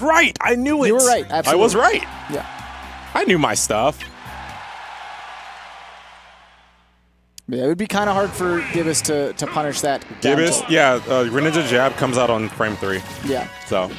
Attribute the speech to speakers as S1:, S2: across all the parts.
S1: was right. I knew it.
S2: You were right,
S1: I was right.
S2: Yeah.
S1: I knew my stuff.
S2: Yeah, it would be kind of hard for Gibbous to, to punish that.
S1: Gibbous,
S2: tilt.
S1: yeah, uh, Greninja jab comes out on frame three.
S2: Yeah.
S1: So.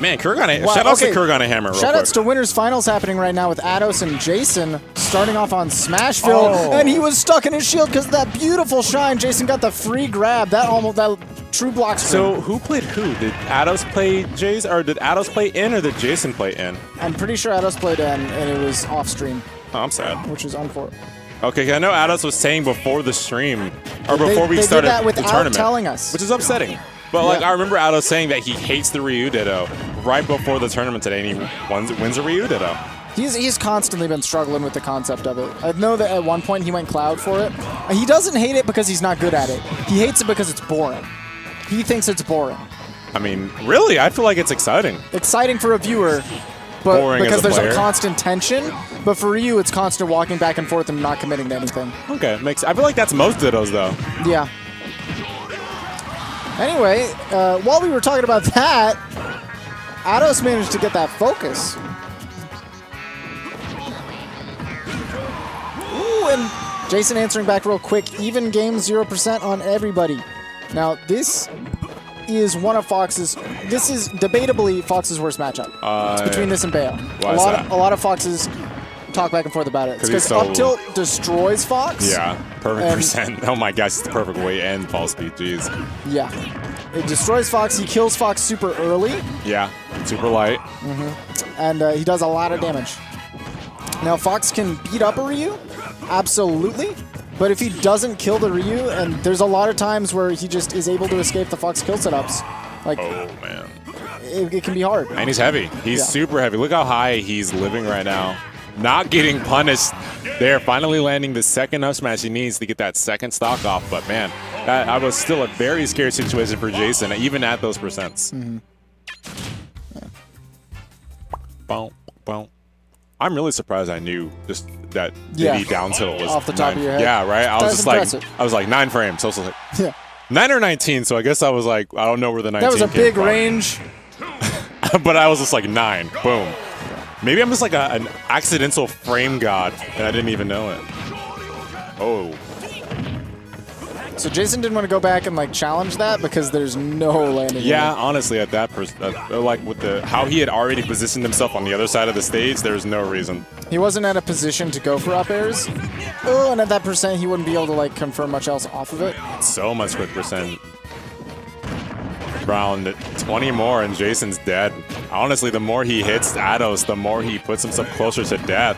S1: Man, Kurgan,
S2: Wow,
S1: shout outs
S2: okay.
S1: to Kurgan Hammer. Real
S2: Shoutouts
S1: quick.
S2: to winners finals happening right now with Ados and Jason starting off on Smashville,
S1: Oh.
S2: and he was stuck in his shield because of that beautiful shine. Jason got the free grab. That almost that true block.
S1: So who played who? Did Ados play Jays or did Ados play in or did Jason play in?
S2: I'm pretty sure Ados played in, and it was off stream,
S1: Oh, I'm sad.
S2: which is unfortunate.
S1: Okay, I know Ados was saying before the stream or
S2: They-
S1: before we
S2: they did
S1: started
S2: that
S1: the
S2: without
S1: tournament,
S2: telling us.
S1: which is upsetting. But like
S2: Yeah.
S1: I remember Ados saying that he hates the Ryu Ditto right before the tournament today, and he wins, wins a Ryu Ditto.
S2: He's he's constantly been struggling with the concept of it. I know that at one point he went cloud for it. He doesn't hate it because he's not good at it. He hates it because it's boring. He thinks it's boring.
S1: I mean, really, I feel like it's exciting.
S2: exciting for a viewer, but
S1: Boring
S2: because
S1: a
S2: there's
S1: player.
S2: a constant tension. But for you, it's constant walking back and forth and not committing to anything.
S1: Okay, makes. I feel like that's most Dittos though.
S2: Yeah. Anyway, uh, while we were talking about that, Ados managed to get that focus. Ooh, and Jason answering back real quick. Even game 0% on everybody. Now, this is one of Fox's. This is debatably Fox's worst matchup.
S1: Uh,
S2: it's between this and Bayo.
S1: Why
S2: a
S1: is
S2: lot
S1: that?
S2: Of, a lot of Foxes talk back and forth about it. It's
S1: 'Cause he's
S2: because
S1: so-
S2: up tilt destroys Fox.
S1: Yeah, perfect percent. Oh my gosh, it's the perfect way and fall speed. Jeez.
S2: Yeah. It destroys Fox. He kills Fox super early,
S1: Yeah, super light. Mhm.
S2: and uh, he does a lot of damage. Now, Fox can beat up a Ryu, absolutely. But if he doesn't kill the Ryu, and there's a lot of times where he just is able to escape the Fox kill setups, like
S1: Oh man.
S2: it, it can be hard.
S1: And he's heavy. He's
S2: Yeah.
S1: super heavy. Look how high he's living right now. Not getting punished there. Finally landing the second up smash he needs to get that second stock off. But man, that, I was still a very scary situation for Jason, even at those percents.
S2: Mm-hmm.
S1: Boom, boom. I'm really surprised I knew just that
S2: Yeah.
S1: Diddy down tilt was
S2: Off the top
S1: nine.
S2: of your head.
S1: Yeah, right. I was just like. I was like nine frames. So I was like
S2: Yeah.
S1: nine or nineteen. So I guess I was like, I don't know where the nineteen.
S2: That was a big
S1: from.
S2: range.
S1: but I was just like nine. Boom. Maybe I'm just like a, an accidental frame god, and I didn't even know it. Oh,
S2: So Jason didn't want to go back and like challenge that because there's no landing.
S1: yeah. Honestly, at that pers- uh, like with the how he had already positioned himself on the other side of the stage, there's no reason.
S2: He wasn't at a position to go for up airs. Oh, and at that percent, he wouldn't be able to like confirm much else off of it.
S1: So much quick percent. Round 20 more, and Jason's dead. Honestly, the more he hits Ados, the more he puts himself closer to death.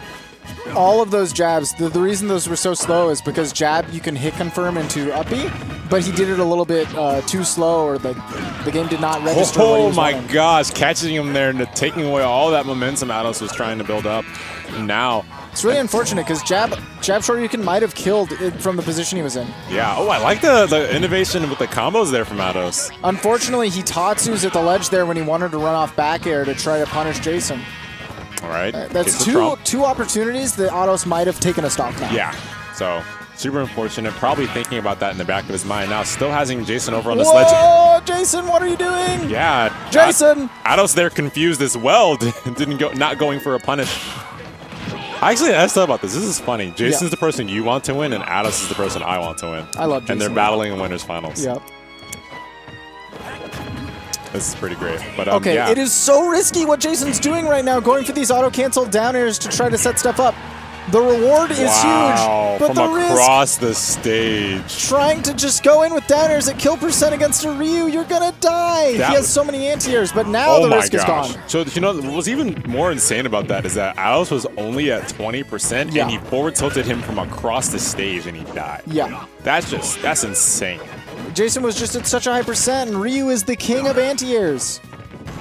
S2: All of those jabs, the, the reason those were so slow is because jab you can hit confirm into uppy, but he did it a little bit uh, too slow, or the the game did not register.
S1: Oh my
S2: running.
S1: gosh, catching him there and taking away all that momentum Ados was trying to build up. Now,
S2: It's really unfortunate because jab jab Shoryuken might have killed it from the position he was in.
S1: yeah. Oh, I like the, the innovation with the combos there from Ados.
S2: Unfortunately, he Tatsu's at the ledge there when he wanted to run off back air to try to punish Jason.
S1: All right. Uh, that's
S2: two two opportunities that Ados might have taken a stock down.
S1: Yeah. So, super unfortunate. Probably thinking about that in the back of his mind now. Still having Jason over on the sledge.
S2: Whoa, Jason, what are you doing?
S1: Yeah.
S2: Jason!
S1: Ados there confused as well. Didn't go, not going for a punish. I actually asked about this. This is funny. Jason's
S2: Yeah.
S1: the person you want to win, and Ados is the person I want to win.
S2: I love Jason.
S1: And they're battling in winners finals.
S2: Yep.
S1: This is pretty great. But um,
S2: Okay,
S1: yeah.
S2: it is so risky what Jason's doing right now, going for these auto-canceled down airs to try to set stuff up. The reward is
S1: wow,
S2: huge, but
S1: from
S2: the risk
S1: across the stage.
S2: trying to just go in with down airs at kill percent against a Ryu, you're gonna die.
S1: That
S2: he has so many anti-airs, but now
S1: Oh
S2: the risk
S1: gosh!
S2: is gone.
S1: So you know what's even more insane about that is that Alice was only at 20%,
S2: Yeah.
S1: and he forward tilted him from across the stage, and he died.
S2: Yeah.
S1: That's just that's insane.
S2: Jason was just at such a high percent, and Ryu is the king of anti-airs.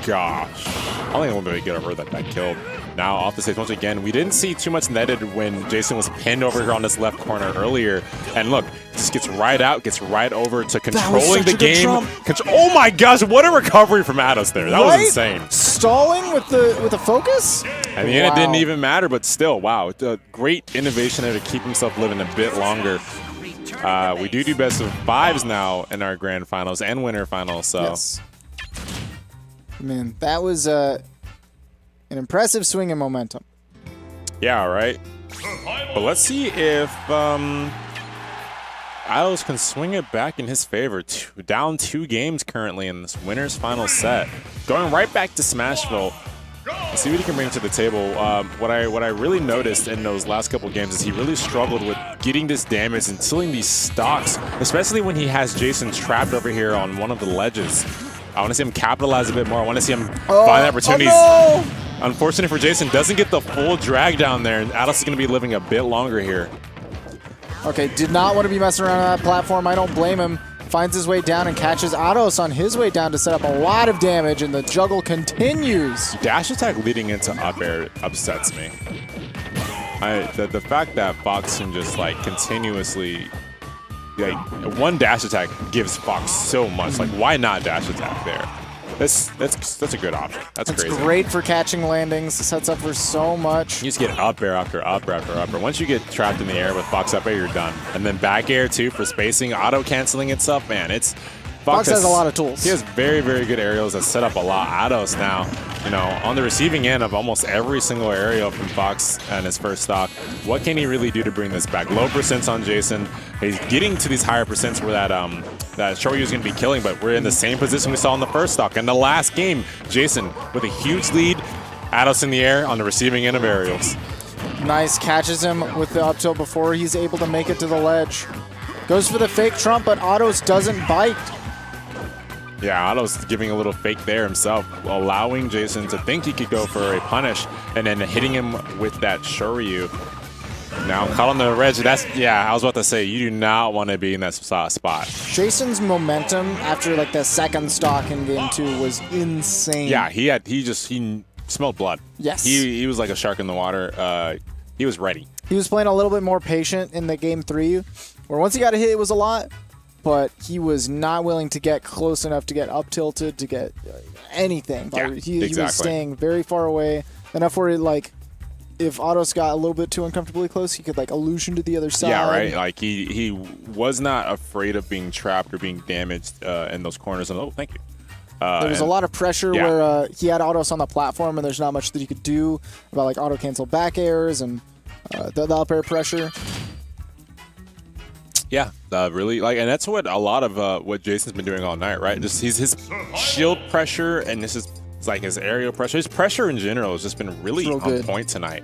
S1: Gosh, I don't think I'm gonna get over that that killed. Now off the stage once again. We didn't see too much netted when Jason was pinned over here on this left corner earlier. And look, just gets right out, gets right over to controlling the game. oh my gosh, what a recovery from Ados there. That
S2: right?
S1: was insane.
S2: Stalling with the with the focus.
S1: And the end, it didn't even matter, but still, wow. A great innovation there to keep himself living a bit longer. Uh, we do do best of fives now in our grand finals and winter finals, so
S2: Yes. Man, that was uh, an impressive swing in momentum.
S1: Yeah, right. But let's see if um, Ados can swing it back in his favor. Two, down two games currently in this winner's final set. Going right back to Smashville. See what he can bring to the table. Um, what I what I really noticed in those last couple games is he really struggled with getting this damage and tilling these stocks, especially when he has Jason trapped over here on one of the ledges. I want to see him capitalize a bit more. I want to see him
S2: Oh,
S1: find opportunities.
S2: Oh no!
S1: Unfortunate for Jason, doesn't get the full drag down there, and Ados is going to be living a bit longer here.
S2: Okay, did not want to be messing around on that platform. I don't blame him. Finds his way down and catches Ados on his way down to set up a lot of damage, and the juggle continues.
S1: Dash attack leading into up air upsets me. I the, the fact that Fox can just like continuously like one dash attack gives Fox so much. Like why not dash attack there? That's that's that's a good option. That's,
S2: It's
S1: crazy.
S2: great for catching landings. Sets up for so much.
S1: You just get up air after up air after up air. Once you get trapped in the air with Fox up air, you're done. And then back air too for spacing, auto canceling itself. Man, it's
S2: Fox has a lot of tools.
S1: He has very very good aerials that set up a lot. Ados now, you know, on the receiving end of almost every single aerial from Fox and his first stock. What can he really do to bring this back? Low percents on Jason. He's getting to these higher percents where that um that Shoryu is going to be killing, but we're in the same position we saw in the first stock. In the last game, Jason with a huge lead. Ados in the air on the receiving end of aerials.
S2: Nice catches him with the up tilt before he's able to make it to the ledge. Goes for the fake trump, but Ados doesn't bite.
S1: Yeah, Otto's giving a little fake there himself, allowing Jason to think he could go for a punish, and then hitting him with that Shoryu. Now caught on the ledge. That's yeah. I was about to say you do not want to be in that spot. spot.
S2: Jason's momentum after like the second stock in game two was insane.
S1: Yeah, he had he just he smelled blood.
S2: Yes.
S1: He he was like a shark in the water. Uh, he was ready.
S2: He was playing a little bit more patient in the game three, where once he got a hit, it was a lot, but he was not willing to get close enough to get up tilted to get uh, anything.
S1: Yeah,
S2: he, he was staying very far away enough where it, like if Ados got a little bit too uncomfortably close, he could like illusion to the other side.
S1: Yeah, right. Like he he was not afraid of being trapped or being damaged uh, in those corners. And oh, thank you. Uh,
S2: There was a lot of pressure
S1: yeah.
S2: where uh, he had Ados on the platform, and there's not much that he could do about like auto cancel back airs and uh, the, the up air pressure.
S1: Yeah, uh, really like, and that's what a lot of uh, what Jason's been doing all night, right? Just he's his shield pressure and this is like his aerial pressure. His pressure in general has just been really on
S2: good.
S1: point tonight.